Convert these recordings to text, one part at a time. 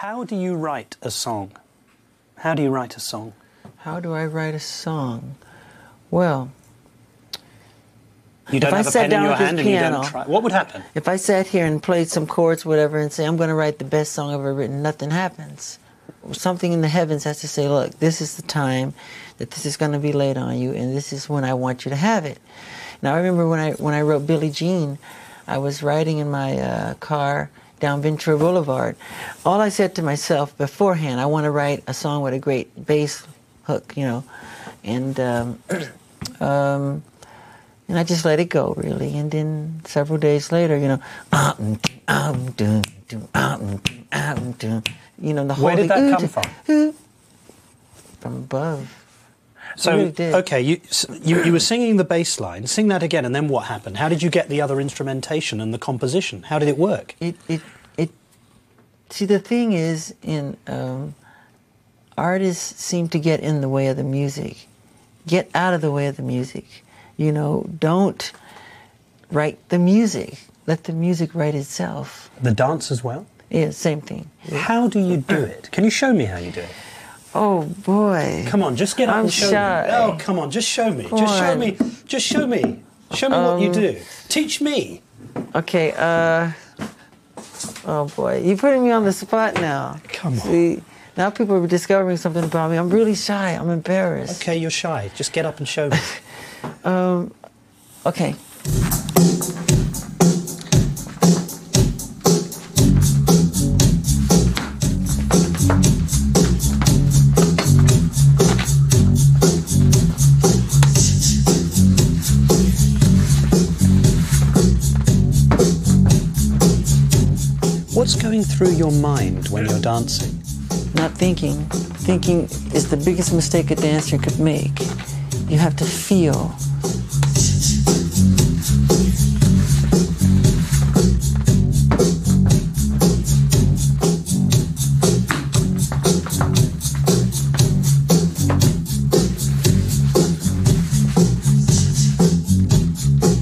How do you write a song? How do you write a song? How do I write a song? Well, You don't I sat down your with this and you piano- don't try. What would happen? if I sat here and played some chords, whatever, and say, I'm going to write the best song I've ever written, nothing happens. Something in the heavens has to say, look, this is the time that this is going to be laid on you, and this is when I want you to have it. Now, I remember when I, when I wrote Billie Jean, I was riding in my uh, car down Ventura Boulevard. All I said to myself beforehand, I want to write a song with a great bass hook, you know, and um, um, and I just let it go, really. And then several days later, you know, um, um, dum, dum, um, um, dum, you know, the whole Where did that come from? From above. So really okay, you, you you were singing the bass line. Sing that again, and then what happened? How did you get the other instrumentation and the composition? How did it work? It, it, it. See, the thing is, in um, artists seem to get in the way of the music. Get out of the way of the music. You know, don't write the music. Let the music write itself. The dance as well. Yeah, same thing. How do you do it? Can you show me how you do it? Oh boy. Come on, just get up I'm and show shy. me. Oh, come on, just show me. Just show on. me. Just show me. Show me what you do. Teach me. Okay, uh oh boy, you're putting me on the spot now. Come on. See, now people are discovering something about me. I'm really shy. I'm embarrassed. Okay, you're shy. Just get up and show me. um. Okay. Through your mind when you're dancing? Not thinking. Thinking is the biggest mistake a dancer could make. You have to feel.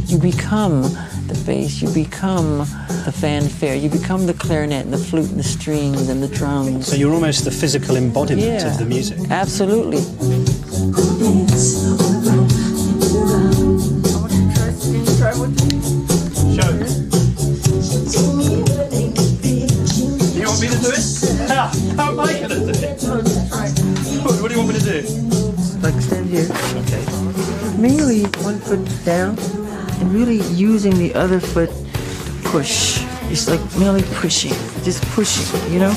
You become the bass, you become the fanfare, you become the clarinet and the flute and the strings and the drums. So you're almost the physical embodiment Yeah. of the music. Absolutely. Show. You want me to do it? How, how am I going to do it? What, what do you want me to do? Like stand here. Okay. Mainly one foot down and really using the other foot to push. It's like merely pushing, just pushing, you know?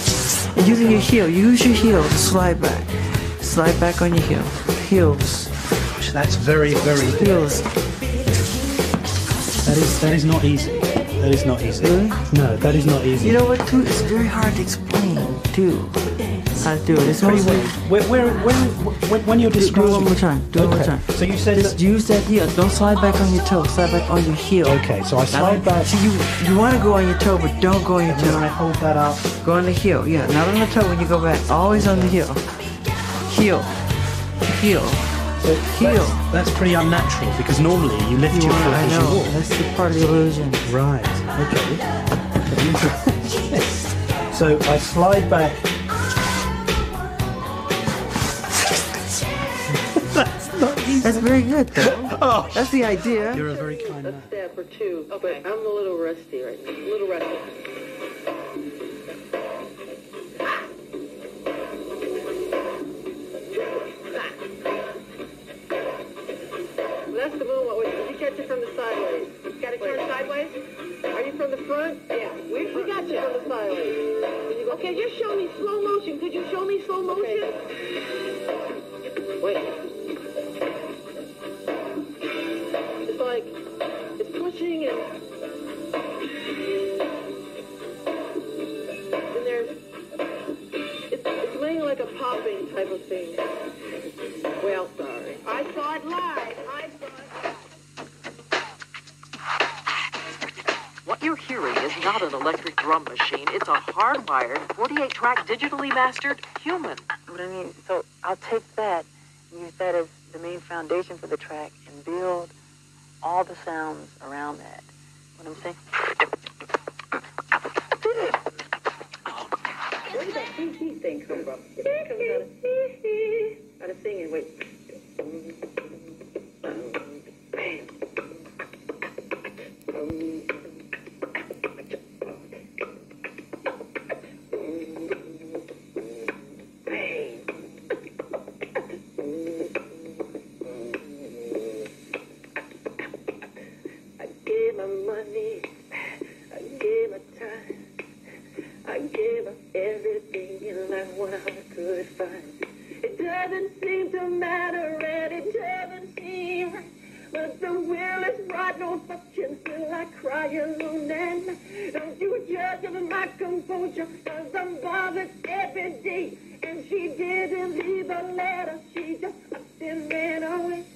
And using your heel. Use your heel to slide back. Slide back on your heel. Heels. That's very, very. Heels. That is that is not easy. That is not easy. Really? No, that is not easy. You know what, too? It's very hard to explain, too, how to do it. It's Wait, mostly... wait, where, where, when, when, when you're Do, do it one more time. Do it one more time. So you said Just that. use that heel. Don't slide back on your toe. Slide back on your heel. Okay, so I Now, slide back. See, you you want to go on your toe, but don't go on your And then I hold that up. Go on the heel. Yeah, not on the toe when you go back. Always on the heel. Heel. Heel. So Heel. That's, that's pretty unnatural because normally you lift your foot I as you walk. That's the part of the illusion. Right. Okay. so I slide back. That's very good, though. Oh. That's the idea. You're a very kind man. step or two. Okay. I'm a little rusty right now. A little rusty. That's the. Wait, did you catch it from the sideways? Got to turn sideways? Are you from the front? Yeah. We, we got you from the sideways. Okay, just show me slow motion. Could you show me slow motion? Okay. Wait. It's like, it's pushing and... And there's... It's, it's mainly like a popping type of thing. Well, sorry. I saw it live. I What you're hearing is not an electric drum machine. It's a hardwired, 48-track, digitally mastered human. What I mean, so I'll take that, and use that as the main foundation for the track, and build all the sounds around that. What I'm saying? Where did that hee hee thing come from? It comes out of, out of singing. Wait. My money, I gave my time, I gave up everything in life what I could find. It doesn't seem to matter and it doesn't seem. But the will is right, no fucking still I cry alone and. Don't you judge of my composure, cause I'm bothered every day. And she didn't leave a letter, she just up and away.